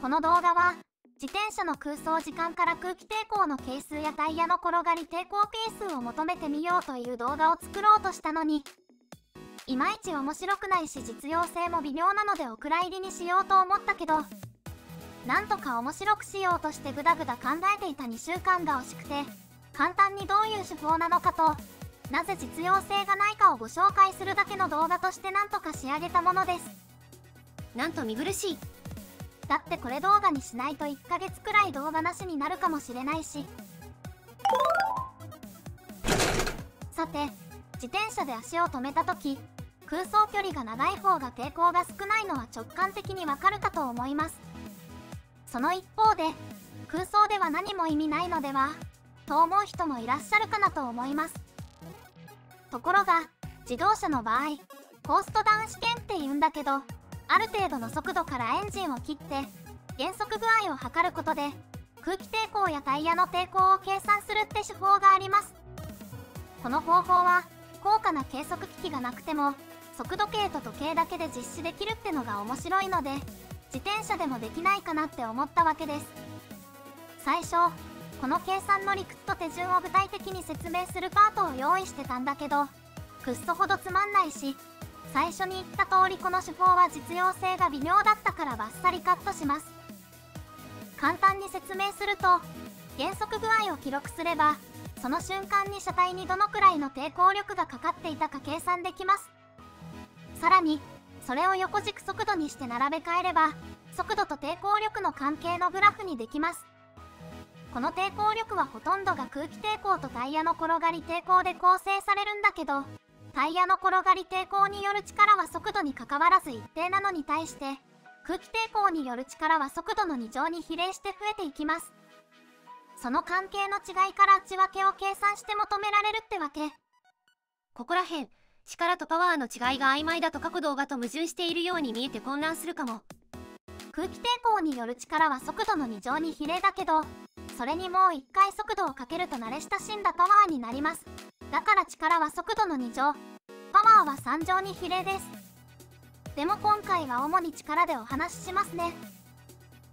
この動画は自転車の空想時間から空気抵抗の係数やタイヤの転がり抵抗係数を求めてみようという動画を作ろうとしたのにいまいち面白くないし実用性も微妙なのでお蔵入りにしようと思ったけどなんとか面白くしようとしてグダグダ考えていた2週間が惜しくて簡単にどういう手法なのかとなぜ実用性がないかをご紹介するだけの動画としてなんとか仕上げたものです。なんと見苦しい。だってこれ動画にしないと1ヶ月くらい動画なしになるかもしれないし。さて自転車で足を止めた時空想距離が長い方が抵抗が少ないのは直感的にわかるかと思います。その一方で空想では何も意味ないのではと思う人もいらっしゃるかなと思います。ところが自動車の場合コーストダウン試験って言うんだけどある程度の速度からエンジンを切って減速具合を測ることで空気抵抗やタイヤの抵抗を計算するって手法があります。この方法は高価な計測機器がなくても速度計と時計だけで実施できるってのが面白いので自転車でもできないかなって思ったわけです。最初この計算の理屈と手順を具体的に説明するパートを用意してたんだけどくっそほどつまんないし最初に言った通りこの手法は実用性が微妙だったからバッサリカットします。簡単に説明すると減速具合を記録すればその瞬間に車体にどのくらいの抵抗力がかかっていたか計算できます。さらにそれを横軸速度にして並べ替えれば速度と抵抗力の関係のグラフにできます。この抵抗力はほとんどが空気抵抗とタイヤの転がり抵抗で構成されるんだけどタイヤの転がり抵抗による力は速度にかかわらず一定なのに対して空気抵抗による力は速度の2乗に比例して増えていきます。その関係の違いから内訳を計算して求められるってわけ。ここらへん力とパワーの違いが曖昧だと角動画と矛盾しているように見えて混乱するかも。空気抵抗による力は速度の2乗に比例だけどそれにもう1回速度をかけると慣れ親しんだパワーになりますだから力は速度の2乗。パワーは3乗に比例です。でも今回は主に力でお話ししますね。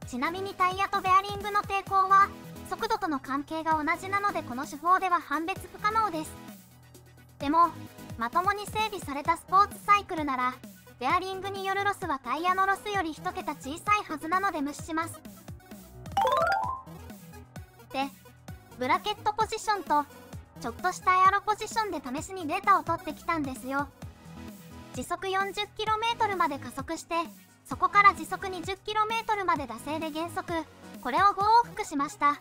ちなみにタイヤとベアリングの抵抗は速度との関係が同じなのでこの手法では判別不可能です。でもまともに整備されたスポーツサイクルならベアリングによるロスはタイヤのロスより1桁小さいはずなので無視します。でブラケットポジションとちょっとしたエアロポジションで試しにデータを取ってきたんですよ。時速 40km まで加速してそこから時速 20km まで惰性で減速。これを5往復しました。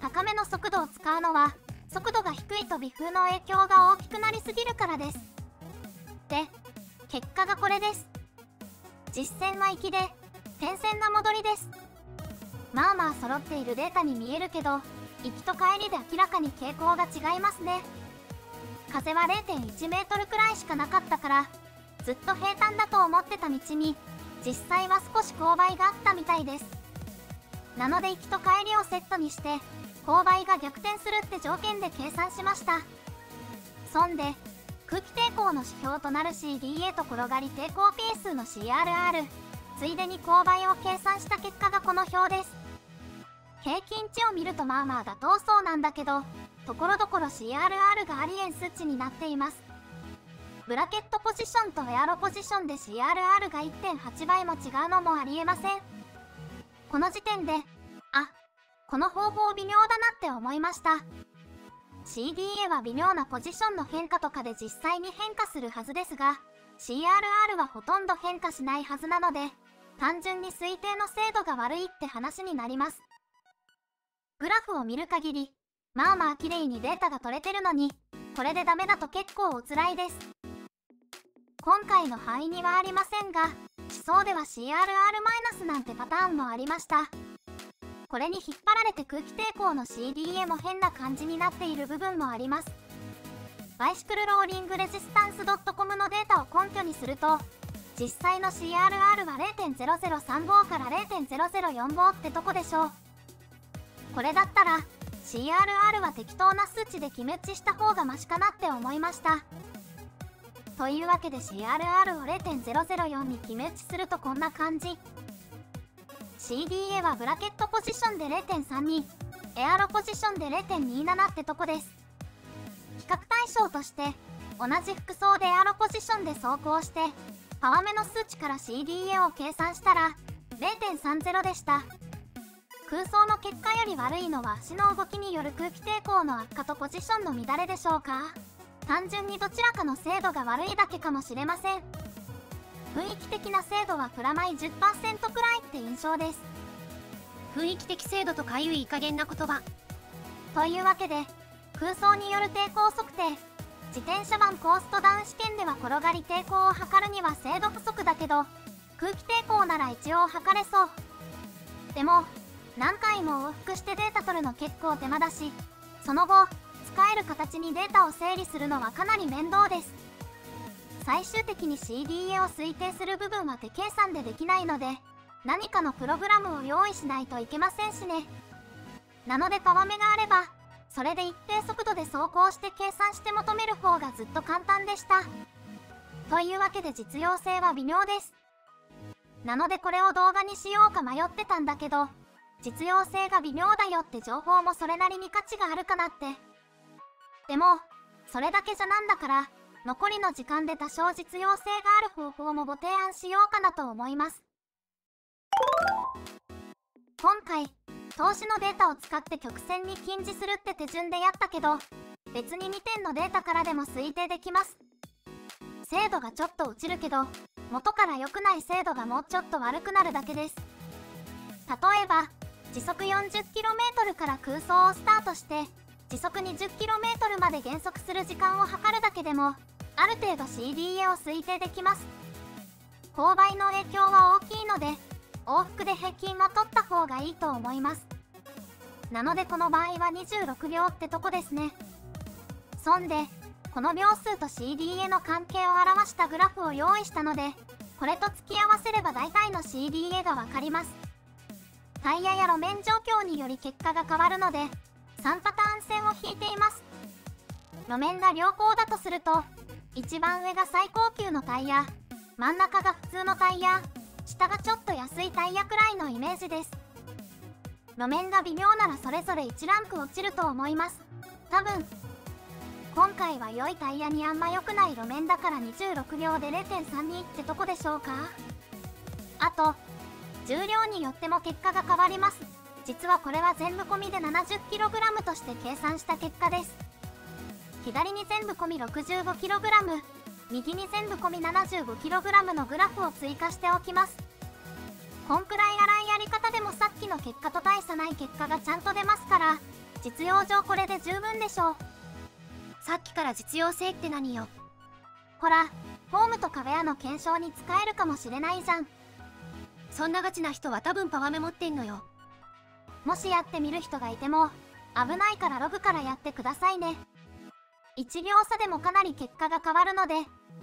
高めの速度を使うのは速度が低いと微風の影響が大きくなりすぎるからです。で結果がこれです。実践は行きで点線な戻りです。まあまあ揃っているデータに見えるけど行きと帰りで明らかに傾向が違いますね。風は0.1メートルくらいしかなかったからずっと平坦だと思ってた道に実際は少し勾配があったみたいです。なので行きと帰りをセットにして勾配が逆転するって条件で計算しました。そんで空気抵抗の指標となる CDA と転がり抵抗係数の CRR ついでに勾配を計算した結果がこの表です。平均値を見るとまあまあ妥当そうなんだけどところどころ CRR がありえん数値になっています。ブラケットポジションとエアロポジションで CRR が1.8倍も違うのもありえません。この時点であこの方法微妙だなって思いました。CDA は微妙なポジションの変化とかで実際に変化するはずですが CRR はほとんど変化しないはずなので単純に推定の精度が悪いって話になります。グラフを見る限りまあまあ綺麗にデータが取れてるのにこれでダメだと結構お辛いです。今回の範囲にはありませんが思想では CRR- なんてパターンもありました。これに引っ張られて空気抵抗の CDA も変な感じになっている部分もあります。バイシクルローリングレジスタンス .com のデータを根拠にすると実際の CRR は0.0035から0.0045ってとこでしょう。これだったら CRR は適当な数値で決め打ちした方がマシかなって思いました。というわけで CRR を0.004に決め打ちするとこんな感じ。CDA はブラケットポジションで0.32エアロポジションで0.27ってとこです。比較対象として同じ服装でエアロポジションで走行してパワメの数値から CDA を計算したら0.30でした。空想の結果より悪いのは足の動きによる空気抵抗の悪化とポジションの乱れでしょうか？単純にどちらかの精度が悪いだけかもしれません。雰囲気的な精度はプラマイ10%くらいって印象です。雰囲気的精度とかゆいいい加減な言葉。というわけで空想による抵抗測定自転車版コーストダウン試験では転がり抵抗を測るには精度不足だけど空気抵抗なら一応測れそう。でも何回も往復してデータ取るの結構手間だしその後使える形にデータを整理するのはかなり面倒です。最終的に CDA を推定する部分は手計算でできないので何かのプログラムを用意しないといけませんしね。なのでパワメがあればそれで一定速度で走行して計算して求める方がずっと簡単でした。というわけで実用性は微妙です。なのでこれを動画にしようか迷ってたんだけど実用性が微妙だよって情報もそれなりに価値があるかなって。でもそれだけじゃなんだから残りの時間で多少実用性がある方法もご提案しようかなと思います。今回投資のデータを使って曲線に近似するって手順でやったけど別に2点のデータからでも推定できます。精度がちょっと落ちるけど元から良くない精度がもうちょっと悪くなるだけです。例えば時速 40km から空想をスタートして時速 20km まで減速する時間を測るだけでもある程度 CDA を推定できます。勾配の影響は大きいので往復で平均は取った方がいいと思います。なのでこの場合は26秒ってとこですね。そんでこの秒数と CDA の関係を表したグラフを用意したのでこれと付き合わせれば大体の CDA がわかります。タイヤや路面状況により結果が変わるので3パターン線を引いています。路面が良好だとすると一番上が最高級のタイヤ真ん中が普通のタイヤ下がちょっと安いタイヤくらいのイメージです。路面が微妙ならそれぞれ1ランク落ちると思います。多分今回は良いタイヤにあんま良くない路面だから26秒で0.32ってとこでしょうか。あと重量によっても結果が変わります。実はこれは全部込みで 70kg として計算した結果です。左に全部込み 65kg 右に全部込み 75kg のグラフを追加しておきます。こんくらい荒いやり方でもさっきの結果と大差ない結果がちゃんと出ますから実用上これで十分でしょう。さっきから実用性って何よ？ほらフォームと壁屋の検証に使えるかもしれないじゃん。そんなガチな人は多分パワメ持ってんのよ。もしやってみる人がいても危ないからログからやってくださいね。1秒差でもかなり結果が変わるので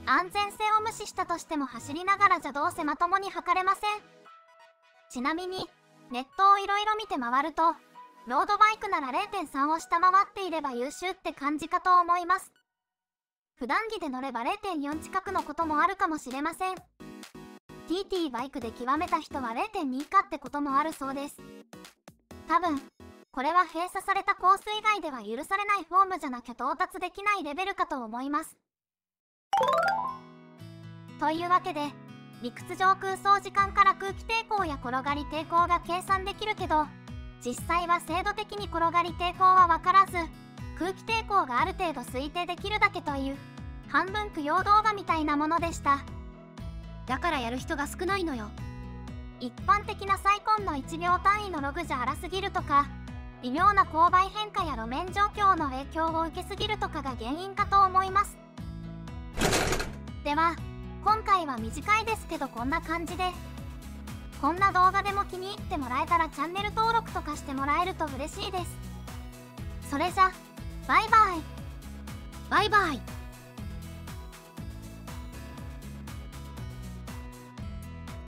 安全性を無視したとしても走りながらじゃどうせまともに測れません。ちなみにネットをいろいろ見て回るとロードバイクなら0.3を下回っていれば優秀って感じかと思います。普段着で乗れば0.4近くのこともあるかもしれません。TT バイクで極めた人は0.2かってこともあるそうです。多分これは閉鎖されたコース以外では許されないフォームじゃなきゃ到達できないレベルかと思います。というわけで理屈上空想時間から空気抵抗や転がり抵抗が計算できるけど実際は精度的に転がり抵抗は分からず空気抵抗がある程度推定できるだけという半分供養動画みたいなものでした。だからやる人が少ないのよ。一般的なサイコンの1秒単位のログじゃ荒すぎるとか微妙な勾配変化や路面状況の影響を受けすぎるとかが原因かと思います。では今回は短いですけどこんな感じでこんな動画でも気に入ってもらえたらチャンネル登録とかしてもらえると嬉しいです。それじゃバイバイ。バイバイ。